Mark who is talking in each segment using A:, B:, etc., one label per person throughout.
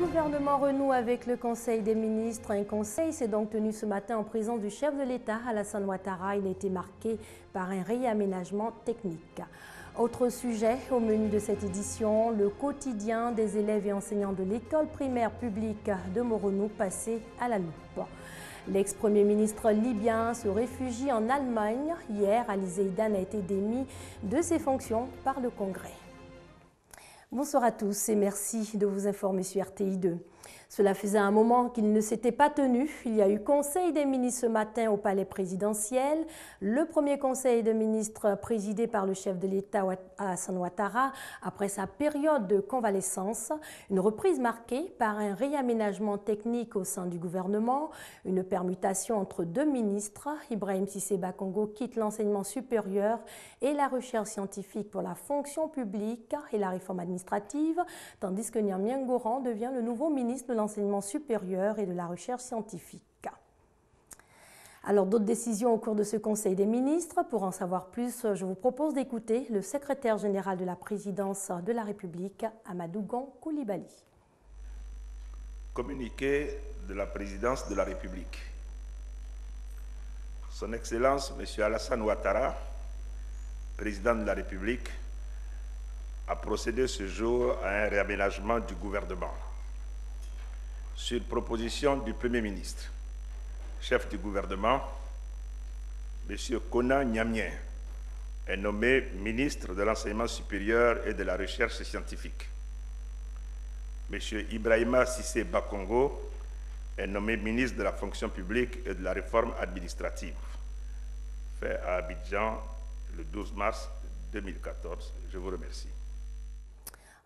A: gouvernement renoue avec le Conseil des ministres. Un conseil s'est donc tenu ce matin en présence du chef de l'État, Alassane Ouattara. Il a été marqué par un réaménagement technique. Autre sujet au menu de cette édition, le quotidien des élèves et enseignants de l'école primaire publique de Moronou passé à la loupe. L'ex-premier ministre libyen se réfugie en Allemagne. Hier, Ali Zeidan a été démis de ses fonctions par le Congrès. Bonsoir à tous et merci de vous informer sur RTI2. Cela faisait un moment qu'il ne s'était pas tenu. Il y a eu conseil des ministres ce matin au palais présidentiel. Le premier conseil des ministres présidé par le chef de l'État Hassan Ouattara après sa période de convalescence. Une reprise marquée par un réaménagement technique au sein du gouvernement, une permutation entre deux ministres. Ibrahim Sissé Bakongo quitte l'enseignement supérieur et la recherche scientifique pour la fonction publique et la réforme administrative, tandis que Niamien Goran devient le nouveau ministre de l'enseignement supérieur et de la recherche scientifique. Alors d'autres décisions au cours de ce Conseil des ministres. Pour en savoir plus, je vous propose d'écouter le secrétaire général de la présidence de la République, Amadou Gon Koulibaly.
B: Communiqué de la présidence de la République. Son Excellence, M. Alassane Ouattara, président de la République, a procédé ce jour à un réaménagement du gouvernement sur proposition du Premier ministre, chef du gouvernement, M. Kona Niamien est nommé ministre de l'Enseignement supérieur et de la Recherche scientifique. M. Ibrahima Sissé Bakongo est nommé ministre de la fonction publique et de la réforme administrative, fait à Abidjan le 12 mars 2014. Je vous remercie.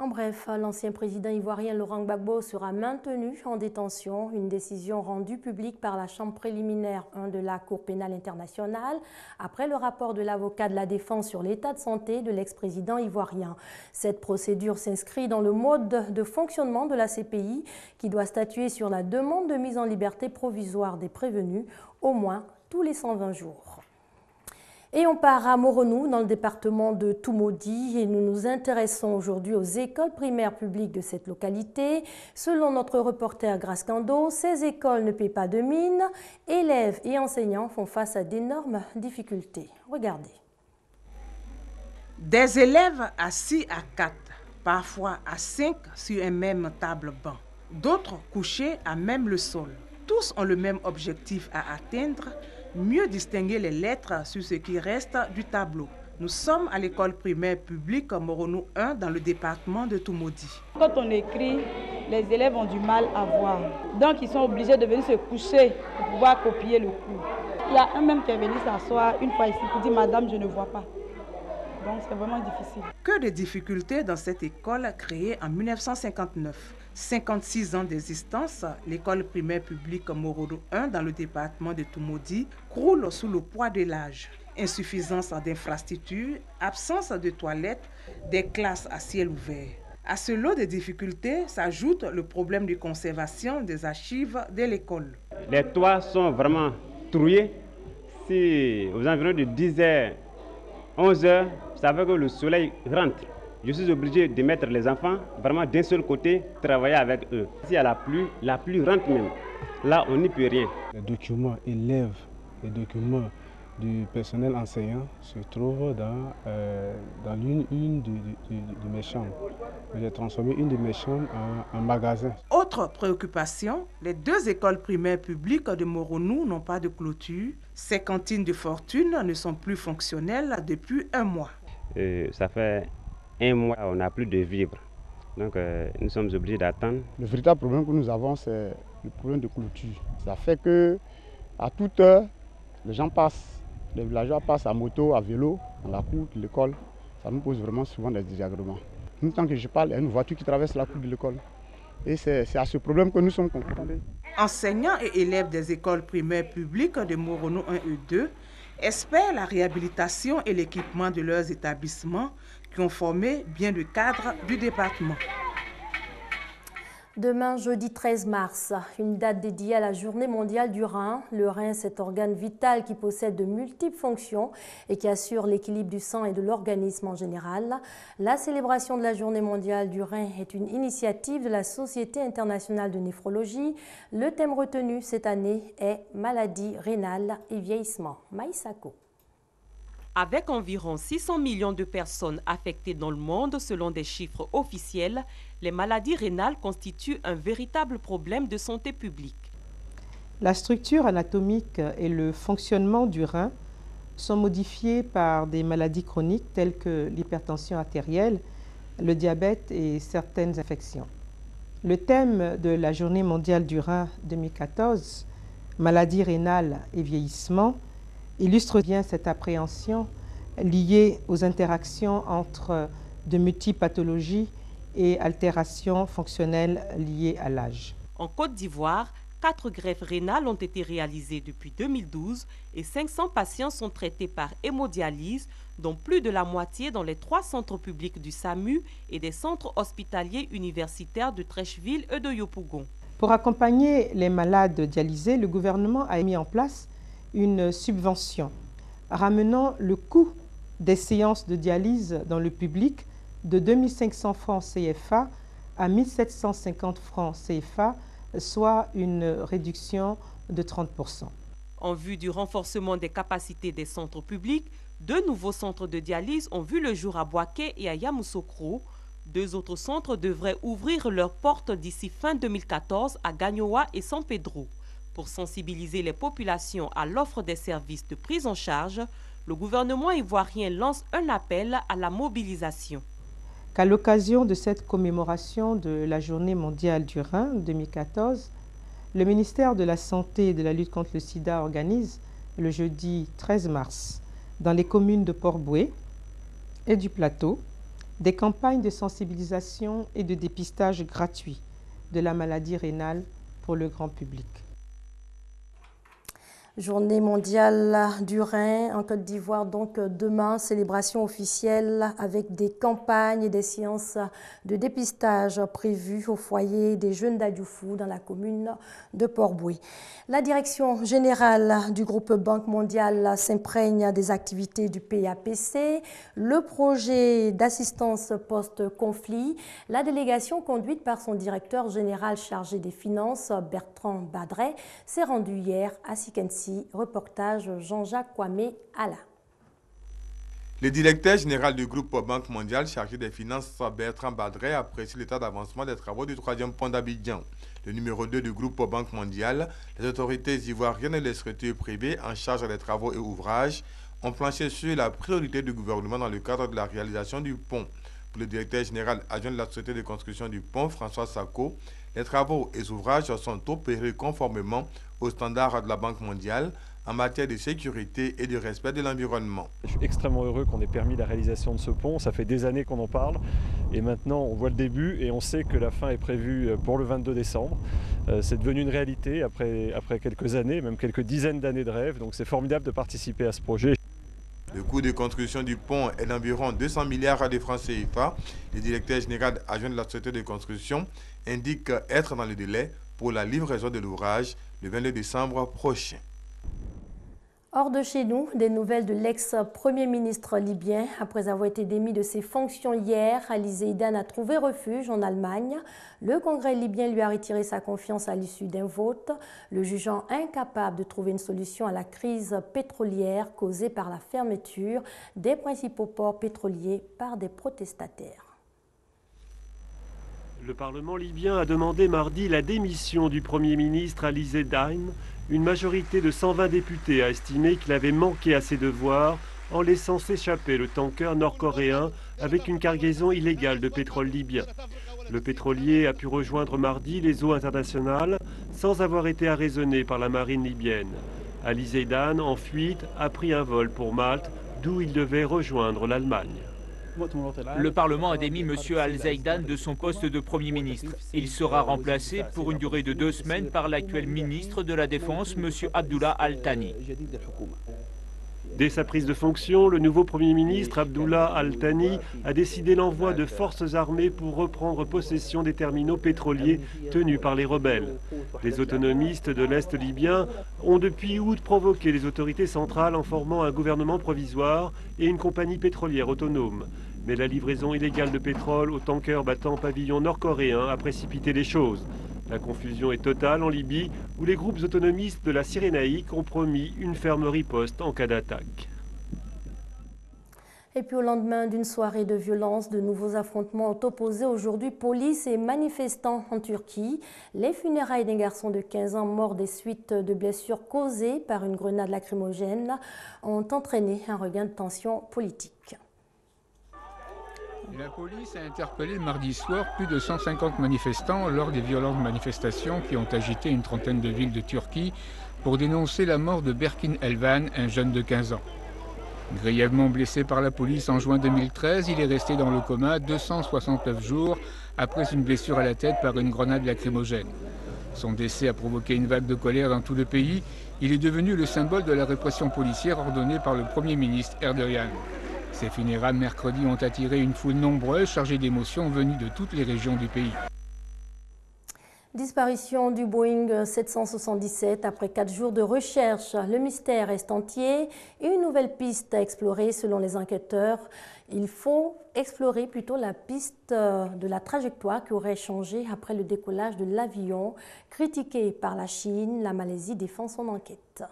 A: En bref, l'ancien président ivoirien Laurent Gbagbo sera maintenu en détention, une décision rendue publique par la Chambre préliminaire 1 de la Cour pénale internationale après le rapport de l'avocat de la défense sur l'état de santé de l'ex-président ivoirien. Cette procédure s'inscrit dans le mode de fonctionnement de la CPI qui doit statuer sur la demande de mise en liberté provisoire des prévenus au moins tous les 120 jours. Et on part à Moronou, dans le département de Toumaudi, et nous nous intéressons aujourd'hui aux écoles primaires publiques de cette localité. Selon notre reporter Grascando, ces écoles ne paient pas de mine. Élèves et enseignants font face à d'énormes difficultés. Regardez.
C: Des élèves assis à quatre, parfois à cinq sur un même table banc. D'autres couchés à même le sol. Tous ont le même objectif à atteindre, mieux distinguer les lettres sur ce qui reste du tableau. Nous sommes à l'école primaire publique Moronou 1 dans le département de Toumoudi.
D: Quand on écrit, les élèves ont du mal à voir. Donc ils sont obligés de venir se coucher pour pouvoir copier le cours. Il y a un même qui est venu s'asseoir une fois ici pour dire Madame, je ne vois pas. Donc c'est vraiment difficile.
C: Que de difficultés dans cette école créée en 1959. 56 ans d'existence, l'école primaire publique Morodo 1 dans le département de Toumoudi croule sous le poids de l'âge. Insuffisance d'infrastructures, absence de toilettes, des classes à ciel ouvert. À ce lot de difficultés s'ajoute le problème de conservation des archives de l'école.
E: Les toits sont vraiment trouillés. Si aux environs de 10h, 11h, ça veut que le soleil rentre je suis obligé de mettre les enfants vraiment d'un seul côté, travailler avec eux. Si à la pluie, la pluie rentre même. Là, on n'y peut rien.
F: Les documents élèves, les documents du personnel enseignant se trouvent dans, euh, dans l'une une de, mes chambres. J'ai transformé une de mes chambres en, en, magasin.
C: Autre préoccupation, les deux écoles primaires publiques de Moronou n'ont pas de clôture. Ces cantines de fortune ne sont plus fonctionnelles depuis un mois.
E: Euh, ça fait un mois, on n'a plus de vivres. Donc euh, nous sommes obligés d'attendre.
F: Le véritable problème que nous avons, c'est le problème de clôture. Ça fait que à toute heure, les gens passent, les villageois passent à moto, à vélo, dans la cour de l'école. Ça nous pose vraiment souvent des désagréments. Nous, tant que je parle, il y a une voiture qui traverse la cour de l'école. Et c'est à ce problème que nous sommes confrontés.
C: Enseignants et élèves des écoles primaires publiques de Morono 1 et 2 espèrent la réhabilitation et l'équipement de leurs établissements qui ont formé bien le cadre du département.
A: Demain, jeudi 13 mars, une date dédiée à la journée mondiale du rein. Le rein, cet organe vital qui possède de multiples fonctions et qui assure l'équilibre du sang et de l'organisme en général. La célébration de la journée mondiale du rein est une initiative de la Société internationale de néphrologie. Le thème retenu cette année est maladie rénale et vieillissement. Maïsako.
G: Avec environ 600 millions de personnes affectées dans le monde selon des chiffres officiels, les maladies rénales constituent un véritable problème de santé publique.
H: La structure anatomique et le fonctionnement du rein sont modifiés par des maladies chroniques telles que l'hypertension artérielle, le diabète et certaines infections. Le thème de la Journée mondiale du rein 2014, maladie rénale et vieillissement, illustre bien cette appréhension liée aux interactions entre de multiples pathologies et altérations fonctionnelles liées à l'âge.
G: En Côte d'Ivoire, quatre greffes rénales ont été réalisées depuis 2012 et 500 patients sont traités par hémodialyse, dont plus de la moitié dans les trois centres publics du SAMU et des centres hospitaliers universitaires de Trècheville et de Yopougon.
H: Pour accompagner les malades dialysés, le gouvernement a mis en place une subvention ramenant le coût des séances de dialyse dans le public de 2500 francs CFA à 1750 francs CFA, soit une réduction de 30%.
G: En vue du renforcement des capacités des centres publics, deux nouveaux centres de dialyse ont vu le jour à Boaké et à Yamoussoukro. Deux autres centres devraient ouvrir leurs portes d'ici fin 2014 à Gagnoa et San Pedro. Pour sensibiliser les populations à l'offre des services de prise en charge, le gouvernement ivoirien lance un appel à la mobilisation.
H: Qu'à l'occasion de cette commémoration de la Journée mondiale du Rhin 2014, le ministère de la Santé et de la lutte contre le sida organise le jeudi 13 mars dans les communes de Port-Boué et du Plateau des campagnes de sensibilisation et de dépistage gratuit de la maladie rénale pour le grand public.
A: Journée mondiale du Rhin en Côte d'Ivoire, donc demain, célébration officielle avec des campagnes et des séances de dépistage prévues au foyer des jeunes d'Adioufou dans la commune de Port-Boué. La direction générale du groupe Banque mondiale s'imprègne des activités du PAPC, le projet d'assistance post-conflit, la délégation conduite par son directeur général chargé des finances, Bertrand Badret, s'est rendue hier à Sikensi reportage Jean-Jacques Kwame Ala.
I: Le directeur général du groupe Banque mondiale chargé des finances, Bertrand Badret, apprécie l'état d'avancement des travaux du troisième pont d'Abidjan. Le numéro 2 du groupe Banque mondiale, les autorités ivoiriennes et les structures privées en charge des travaux et ouvrages ont planché sur la priorité du gouvernement dans le cadre de la réalisation du pont. Pour le directeur général adjoint de la société de construction du pont, François Sacco, les travaux et ouvrages sont opérés conformément aux standards de la Banque mondiale en matière de sécurité et de respect de l'environnement.
J: Je suis extrêmement heureux qu'on ait permis la réalisation de ce pont. Ça fait des années qu'on en parle et maintenant on voit le début et on sait que la fin est prévue pour le 22 décembre. Euh, c'est devenu une réalité après, après quelques années, même quelques dizaines d'années de rêve. Donc c'est formidable de participer à ce projet.
I: Le coût de construction du pont est d'environ 200 milliards de francs CFA. Le directeur général adjoint de la société de construction indique être dans le délai pour la livraison de l'ouvrage le 22 décembre prochain.
A: Hors de chez nous, des nouvelles de l'ex-premier ministre libyen. Après avoir été démis de ses fonctions hier, Ali Zeidan a trouvé refuge en Allemagne. Le Congrès libyen lui a retiré sa confiance à l'issue d'un vote, le jugeant incapable de trouver une solution à la crise pétrolière causée par la fermeture des principaux ports pétroliers par des protestataires.
K: Le Parlement libyen a demandé mardi la démission du Premier ministre Ali une majorité de 120 députés a estimé qu'il avait manqué à ses devoirs en laissant s'échapper le tanker nord-coréen avec une cargaison illégale de pétrole libyen. Le pétrolier a pu rejoindre mardi les eaux internationales sans avoir été arraisonné par la marine libyenne. Ali Zeidan, en fuite, a pris un vol pour Malte, d'où il devait rejoindre l'Allemagne.
L: Le Parlement a démis M. Al-Zaïdan de son poste de Premier ministre. Il sera remplacé pour une durée de deux semaines par l'actuel ministre de la Défense, M. Abdullah Al-Thani.
K: Dès sa prise de fonction, le nouveau Premier ministre Abdullah Al-Thani a décidé l'envoi de forces armées pour reprendre possession des terminaux pétroliers tenus par les rebelles. Les autonomistes de l'Est libyen ont depuis août provoqué les autorités centrales en formant un gouvernement provisoire et une compagnie pétrolière autonome. Mais la livraison illégale de pétrole aux tankers battant pavillon nord-coréen a précipité les choses. La confusion est totale en Libye, où les groupes autonomistes de la Cyrénaïque ont promis une ferme riposte en cas d'attaque.
A: Et puis au lendemain d'une soirée de violence, de nouveaux affrontements ont opposé aujourd'hui police et manifestants en Turquie. Les funérailles d'un garçon de 15 ans mort des suites de blessures causées par une grenade lacrymogène ont entraîné un regain de tension politique.
M: La police a interpellé mardi soir plus de 150 manifestants lors des violentes manifestations qui ont agité une trentaine de villes de Turquie pour dénoncer la mort de Berkin Elvan, un jeune de 15 ans. Grièvement blessé par la police en juin 2013, il est resté dans le coma 269 jours après une blessure à la tête par une grenade lacrymogène. Son décès a provoqué une vague de colère dans tout le pays. Il est devenu le symbole de la répression policière ordonnée par le Premier ministre Erdogan. Ces funérailles mercredi ont attiré une foule nombreuse chargée d'émotions venues de toutes les régions du pays.
A: Disparition du Boeing 777 après quatre jours de recherche. Le mystère reste entier et une nouvelle piste à explorer selon les enquêteurs. Il faut explorer plutôt la piste de la trajectoire qui aurait changé après le décollage de l'avion. Critiqué par la Chine, la Malaisie défend son enquête.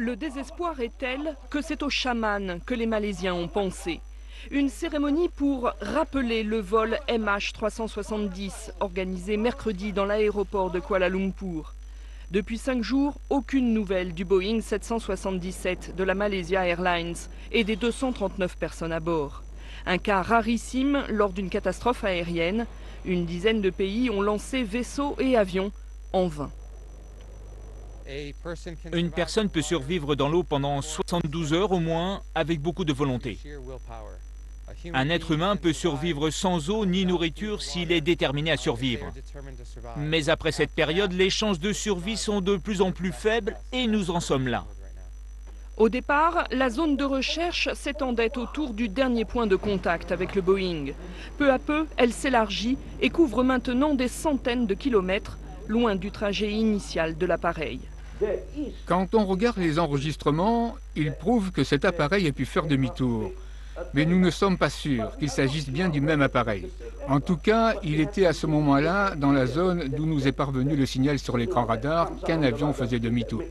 N: Le désespoir est tel que c'est au chaman que les Malaisiens ont pensé. Une cérémonie pour rappeler le vol MH370 organisé mercredi dans l'aéroport de Kuala Lumpur. Depuis cinq jours, aucune nouvelle du Boeing 777 de la Malaysia Airlines et des 239 personnes à bord. Un cas rarissime lors d'une catastrophe aérienne. Une dizaine de pays ont lancé vaisseaux et avions en vain.
L: Une personne peut survivre dans l'eau pendant 72 heures au moins avec beaucoup de volonté. Un être humain peut survivre sans eau ni nourriture s'il est déterminé à survivre. Mais après cette période, les chances de survie sont de plus en plus faibles et nous en sommes là.
N: Au départ, la zone de recherche s'étendait autour du dernier point de contact avec le Boeing. Peu à peu, elle s'élargit et couvre maintenant des centaines de kilomètres, loin du trajet initial de l'appareil.
M: Quand on regarde les enregistrements, ils prouvent que cet appareil a pu faire demi-tour. Mais nous ne sommes pas sûrs qu'il s'agisse bien du même appareil. En tout cas, il était à ce moment-là dans la zone d'où nous est parvenu le signal sur l'écran radar qu'un avion faisait demi-tour.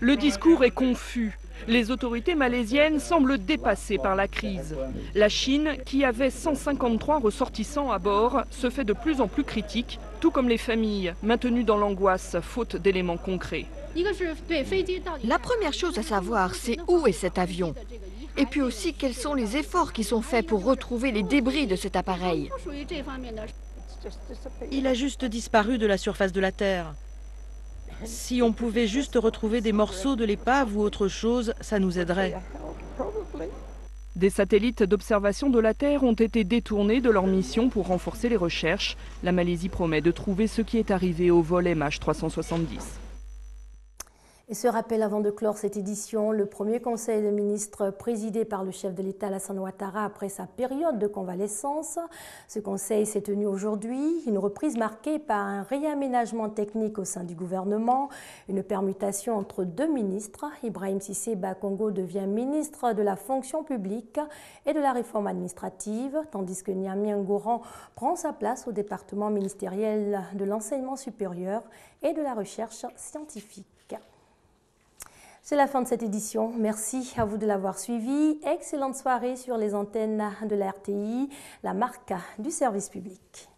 N: Le discours est confus. Les autorités malaisiennes semblent dépassées par la crise. La Chine, qui avait 153 ressortissants à bord, se fait de plus en plus critique, tout comme les familles, maintenues dans l'angoisse faute d'éléments concrets.
O: La première chose à savoir, c'est où est cet avion et puis aussi quels sont les efforts qui sont faits pour retrouver les débris de cet appareil.
P: Il a juste disparu de la surface de la Terre. Si on pouvait juste retrouver des morceaux de l'épave ou autre chose, ça nous aiderait.
N: Des satellites d'observation de la Terre ont été détournés de leur mission pour renforcer les recherches. La Malaisie promet de trouver ce qui est arrivé au vol MH370.
A: Et ce rappel avant de clore cette édition, le premier conseil des ministres présidé par le chef de l'État Alassane Ouattara après sa période de convalescence. Ce conseil s'est tenu aujourd'hui, une reprise marquée par un réaménagement technique au sein du gouvernement, une permutation entre deux ministres. Ibrahim Sissé Bakongo devient ministre de la fonction publique et de la réforme administrative, tandis que Niamey Ngouran prend sa place au département ministériel de l'enseignement supérieur et de la recherche scientifique. C'est la fin de cette édition. Merci à vous de l'avoir suivi. Excellente soirée sur les antennes de la RTI, la marque du service public.